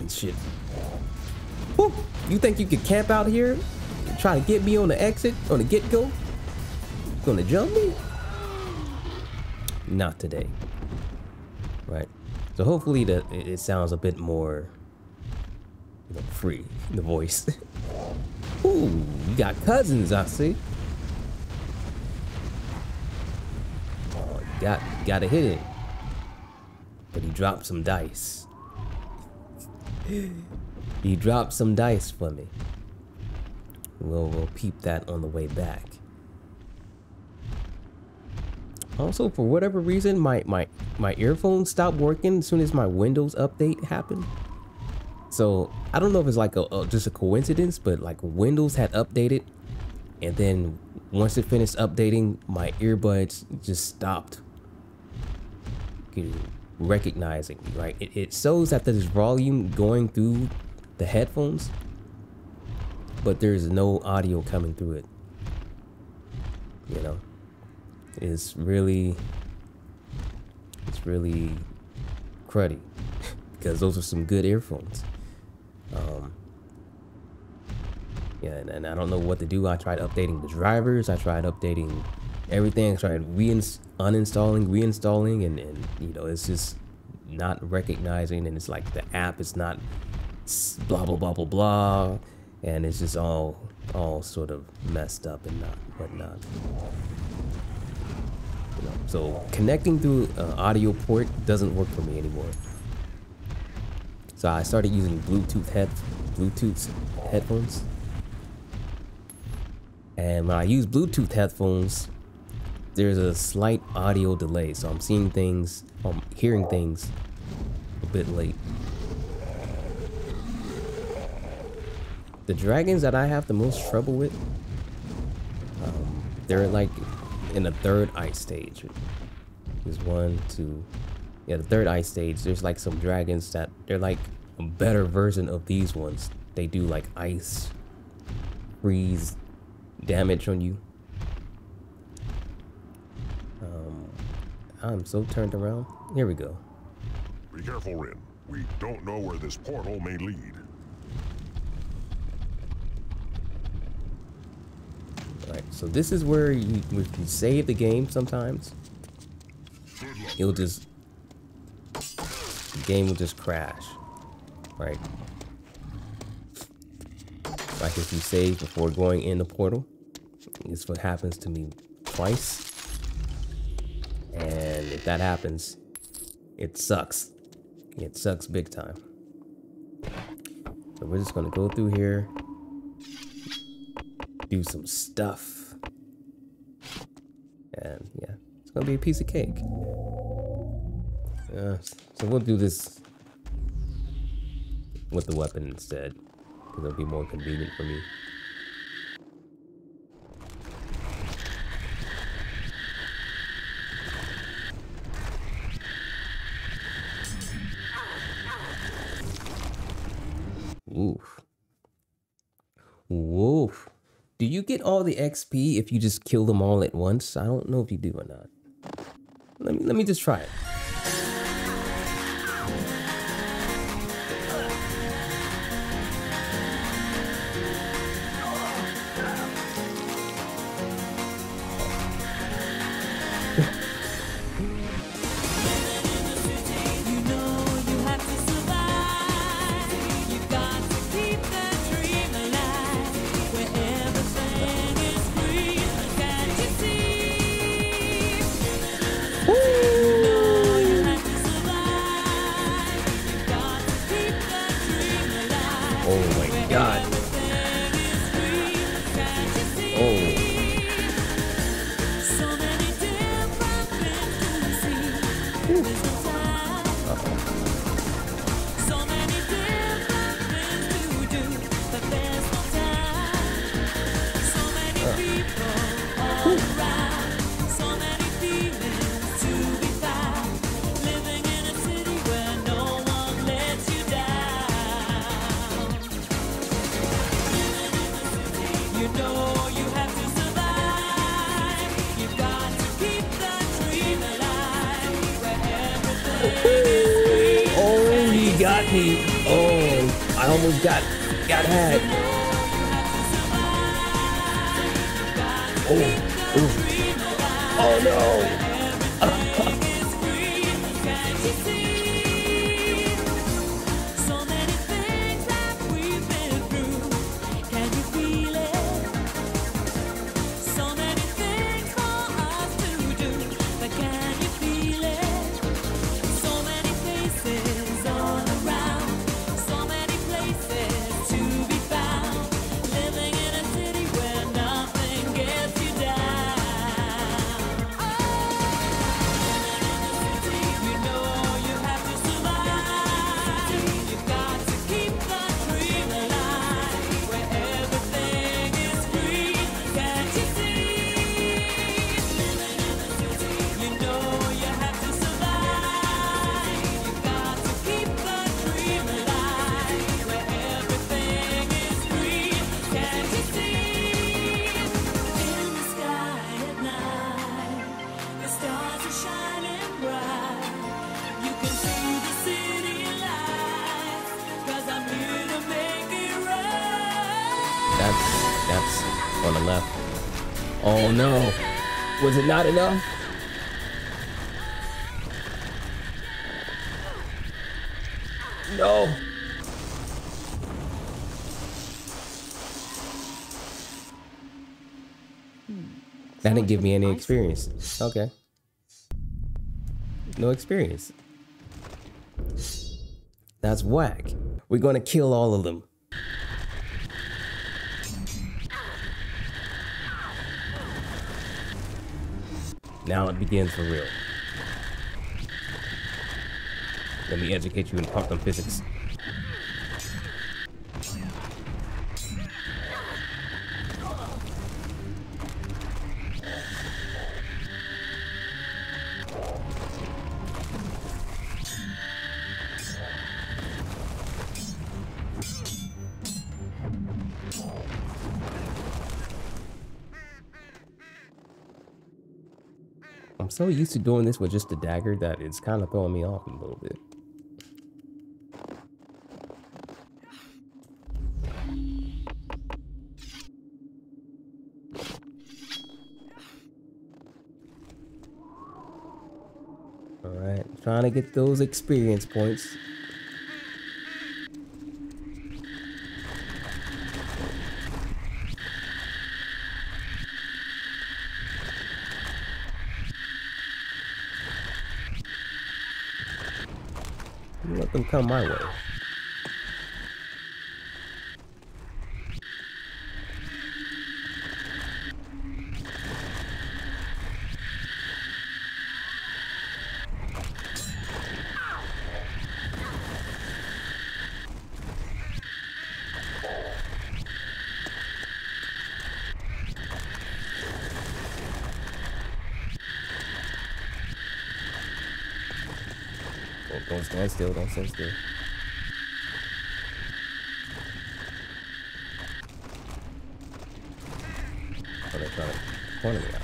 and shit. Whew. You think you could camp out here? Try to get me on the exit, on the get-go? Gonna jump me? Not today. Right. So hopefully the it sounds a bit more you know, free, the voice. Ooh, you got cousins, I see. Oh, got gotta hit it. But he dropped some dice. He dropped some dice for me. We'll, we'll peep that on the way back. Also, for whatever reason, my, my, my earphones stopped working as soon as my Windows update happened. So I don't know if it's like a, a, just a coincidence, but like Windows had updated, and then once it finished updating, my earbuds just stopped recognizing me. Right, it, it shows that there's volume going through the headphones, but there's no audio coming through it. You know, it's really, it's really cruddy because those are some good earphones. Um, yeah, and, and, I don't know what to do. I tried updating the drivers. I tried updating everything. I tried uninstalling, reinstalling, and, and you know, it's just not recognizing. And it's like the app is not blah blah blah blah blah, and it's just all all sort of messed up and not whatnot. You know, so connecting through uh, audio port doesn't work for me anymore. So I started using Bluetooth head Bluetooth headphones. And when I use Bluetooth headphones, there's a slight audio delay. So I'm seeing things, I'm hearing things a bit late. The dragons that I have the most trouble with, um, they're like in the third ice stage. There's one, two, yeah, the third ice stage, there's like some dragons that they're like a better version of these ones. They do like ice, freeze damage on you. Um, I'm so turned around. Here we go. Be careful, Rynn. We don't know where this portal may lead. Alright, so this is where you, you save the game sometimes, it'll just The game will just crash, right? Like if you save before going in the portal, it's what happens to me twice. That happens, it sucks. It sucks big time. So we're just gonna go through here, do some stuff. And yeah, it's gonna be a piece of cake. Uh, so we'll do this with the weapon instead, because it'll be more convenient for me. Oof. Woof. Do you get all the XP if you just kill them all at once? I don't know if you do or not. Let me let me just try it. Got me. Oh. I almost got, got had. Oh, oh, oh no. No. Was it not enough? No. That didn't give me any experience. Okay. No experience. That's whack. We're gonna kill all of them. Now it begins for real. Let me educate you in quantum physics. I'm so used to doing this with just a dagger that it's kind of throwing me off a little bit. Alright, trying to get those experience points. Let them come my way. Don't, don't stand still, don't stand still. Oh, they're trying to corner me out.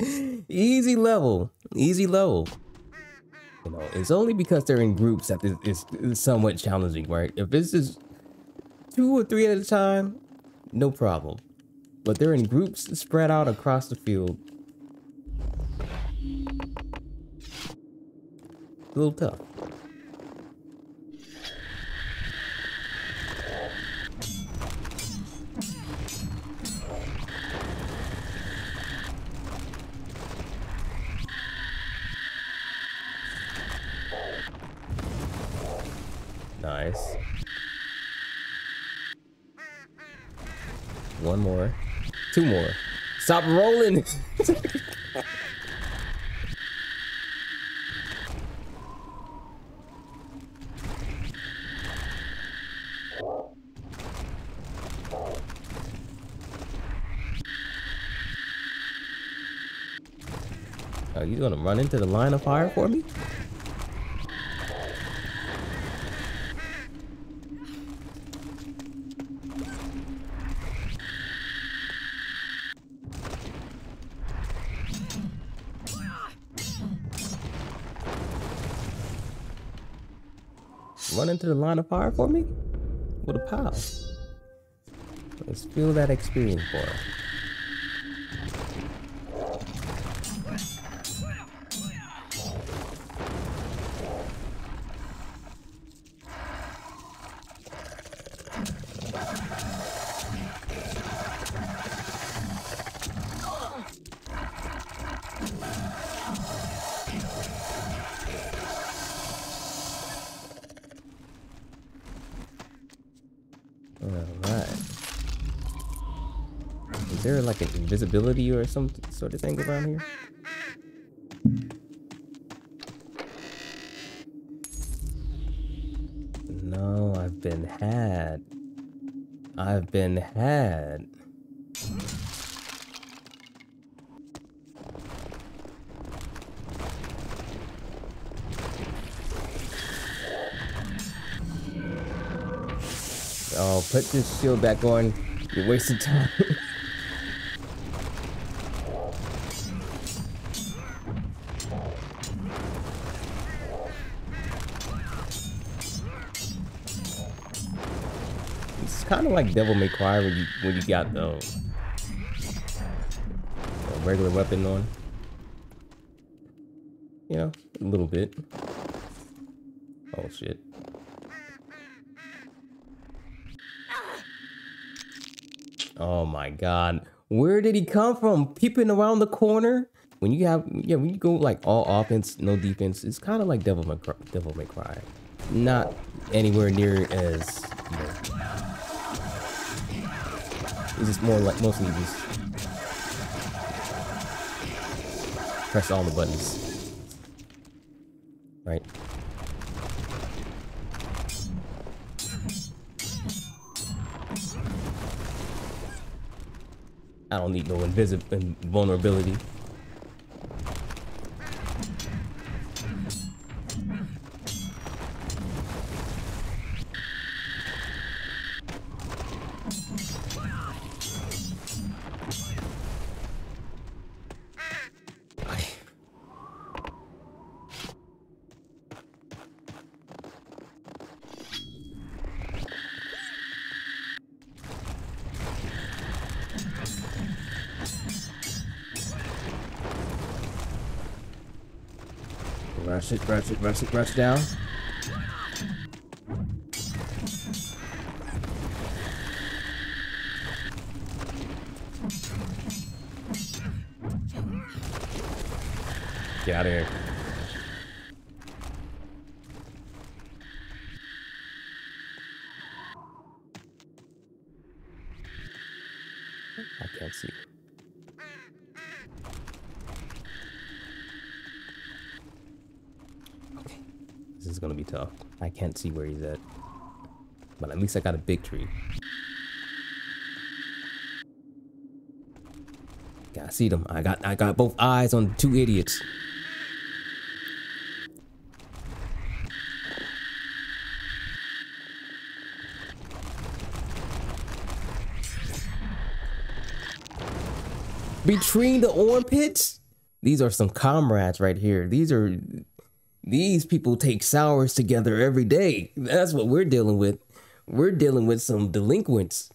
Easy level. Easy level. You know, it's only because they're in groups that this is somewhat challenging, right? If this is two or three at a time, no problem. But they're in groups spread out across the field. A little tough. Stop rolling! Are you gonna run into the line of fire for me? Into the line of fire for me? With a pal. Let's feel that experience for there like an invisibility or some sort of thing around here? No, I've been had. I've been had. Oh, put this shield back on. You're wasting time. kind of like Devil May Cry when you when you got the a regular weapon on. You know, a little bit. Oh shit. Oh my god. Where did he come from? Peeping around the corner? When you have yeah, when you go like all offense, no defense, it's kind of like Devil May Cry, Devil May Cry. Not anywhere near as you know. It's just more like mostly just press all the buttons. Right? I don't need no invisible vulnerability. Rush it, rush it, rush it, rush down. Get out of here. I can't see. Okay. This is gonna be tough. I can't see where he's at. But at least I got a big tree. Gotta see them. I got I got both eyes on two idiots. Between the armpits? These are some comrades right here. These are these people take showers together every day. That's what we're dealing with. We're dealing with some delinquents.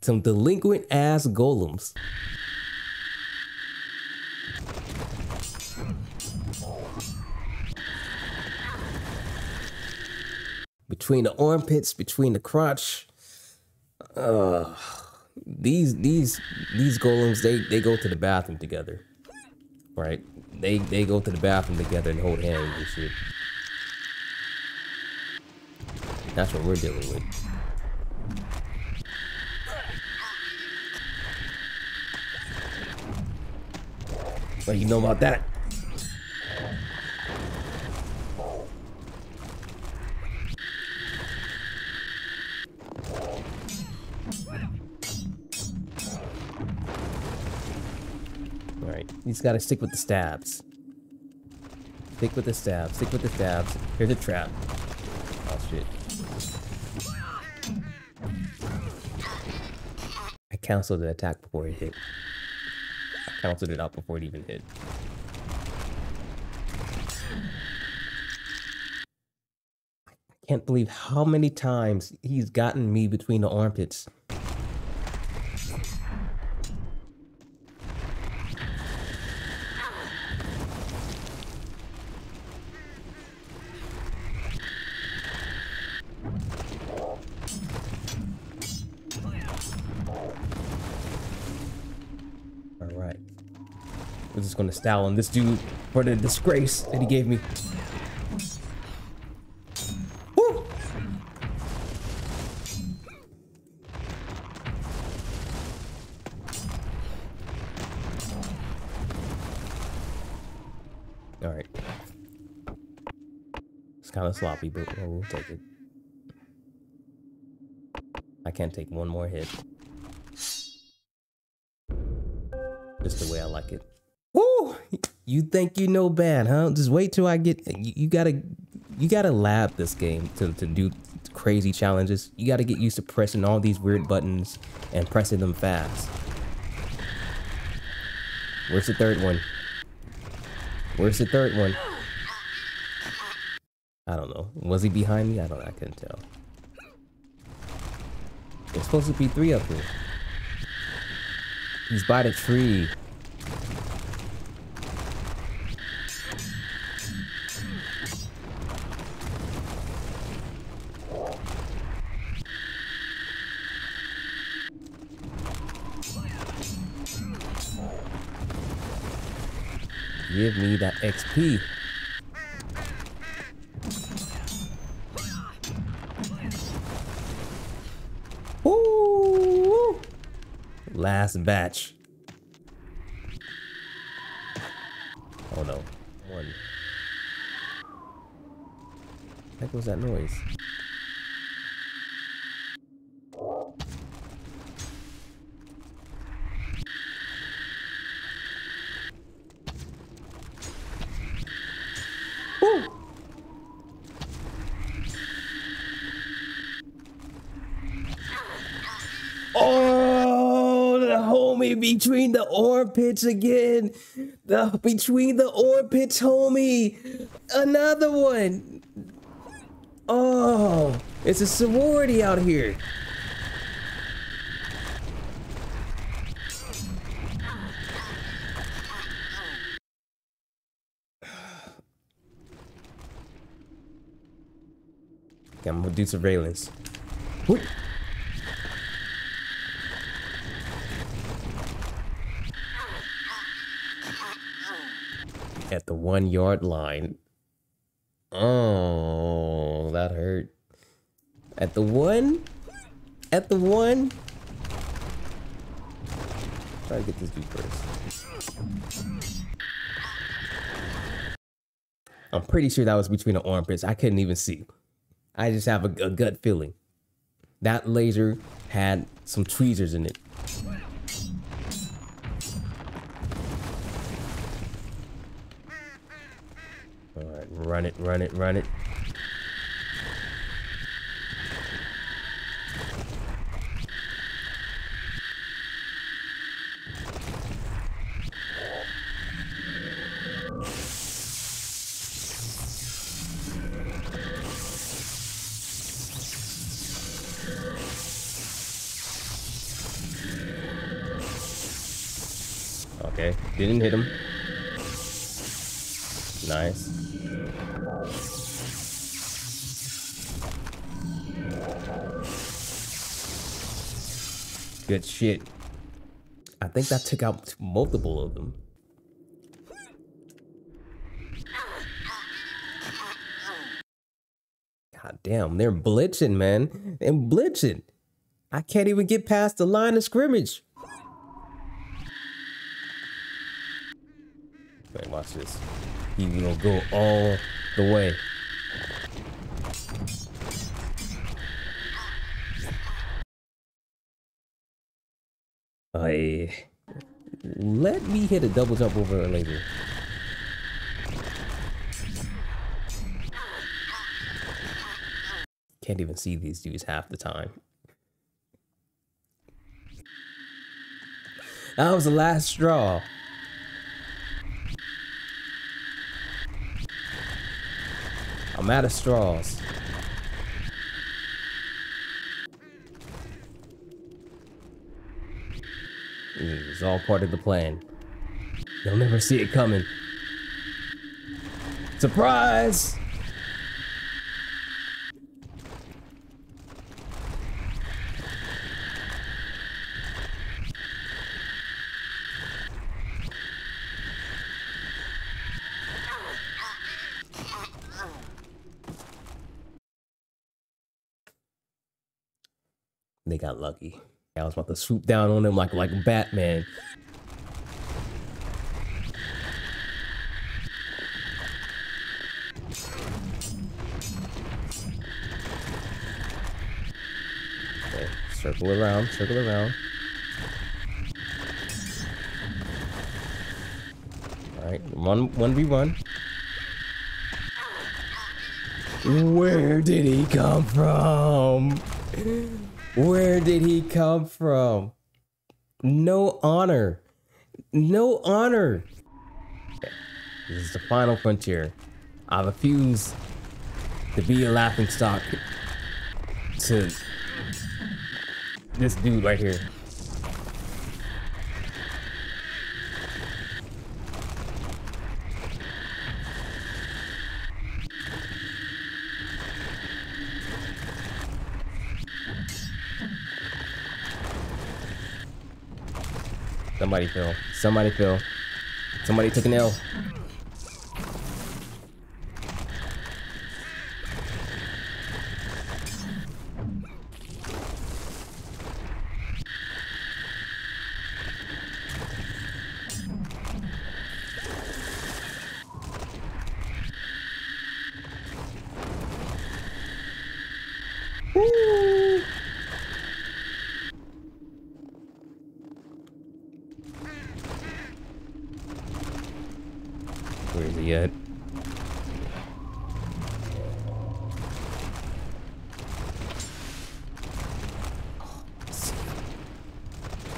Some delinquent ass golems. Between the armpits, between the crotch. Uh, these these these golems they they go to the bathroom together. Right? They they go to the bathroom together and hold hands and shit. That's what we're dealing with. Do you know about that? Alright, you gotta stick with the stabs. Stick with the stabs, stick with the stabs. Here's a trap. Oh shit. I canceled the attack before it hit. I canceled it out before it even hit. I can't believe how many times he's gotten me between the armpits. Just gonna style on this dude for the disgrace that he gave me. All right. It's kind of sloppy, but we'll take it. I can't take one more hit. Woo! You think you know bad, huh? Just wait till I get. You, you gotta, you gotta lab this game to to do crazy challenges. You gotta get used to pressing all these weird buttons and pressing them fast. Where's the third one? Where's the third one? I don't know. Was he behind me? I don't. I couldn't tell. There's supposed to be three up here. He's by the tree. Give me that XP. Woo! Last batch. Oh no. One. Heck was that noise? Woo! Oh, the homie between the armpits again. The between the armpits, homie. Another one. Oh, it's a sorority out here. Okay, I'm gonna do surveillance. Whoo! At the one yard line. Oh, that hurt. At the one? At the one? Try to get this dude first. I'm pretty sure that was between the armpits. I couldn't even see. I just have a, a gut feeling. That laser had some tweezers in it. Run it, run it, run it. Okay, didn't hit him. Good shit. I think that took out multiple of them. God damn, they're blitzing, man. They're blitzing. I can't even get past the line of scrimmage. Wait, watch this. He will go all the way. I let me hit a double jump over a laser. Can't even see these dudes half the time. That was the last straw. I'm out of straws. It's all part of the plan. They'll never see it coming. Surprise! They got lucky. Was about to swoop down on him like like Batman. Okay, circle around, circle around. Alright, one one v one. Where did he come from? Where did he come from? No honor. No honor. This is the final frontier. I refuse to be a laughing stock to this dude right here. Somebody fell. Somebody fell. Somebody took an L. Woo! Where is he at?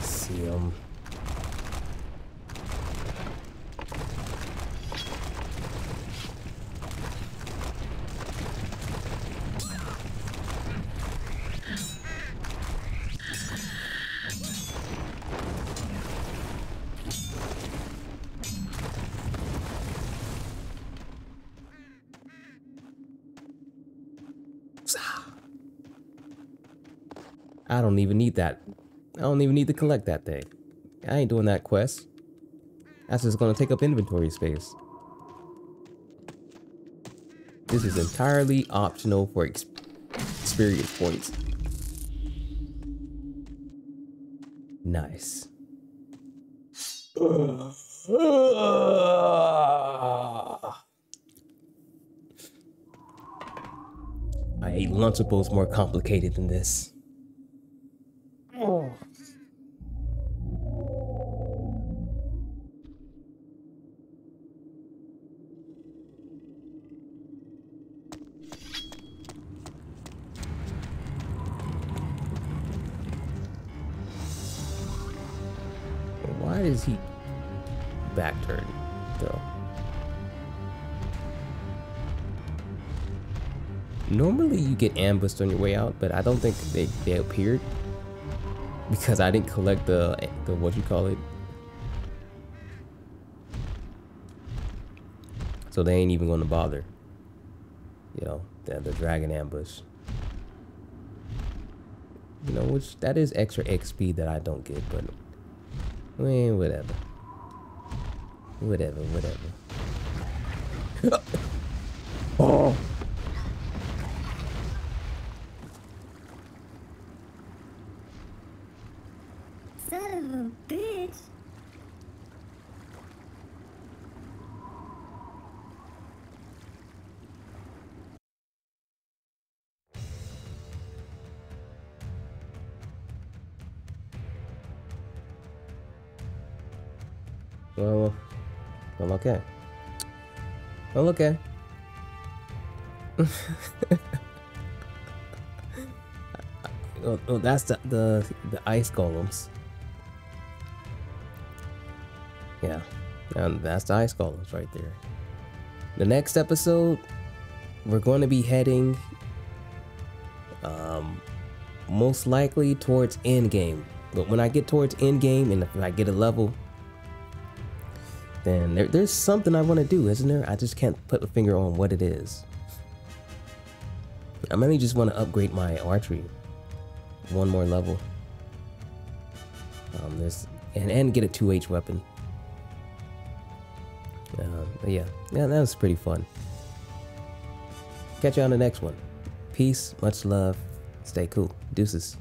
See him. I don't even need that. I don't even need to collect that thing. I ain't doing that quest. That's just gonna take up inventory space. This is entirely optional for ex experience points. Nice. I ate Lunchables more complicated than this. On your way out, but I don't think they, they appeared because I didn't collect the the what you call it. So they ain't even gonna bother. You know, the, the dragon ambush. You know, which that is extra XP that I don't get, but Eh, whatever. Whatever, whatever. oh. Well, okay. oh, oh, that's the, the the ice golems. Yeah, and that's the ice golems right there. The next episode, we're going to be heading, um, most likely towards endgame. But when I get towards end game and if I get a level, then there, there's something I want to do, isn't there? I just can't put a finger on what it is. I mainly just want to upgrade my archery one more level. Um, there's and and get a 2H weapon. Um, yeah, yeah, that was pretty fun. Catch you on the next one. Peace, much love, stay cool. Deuces.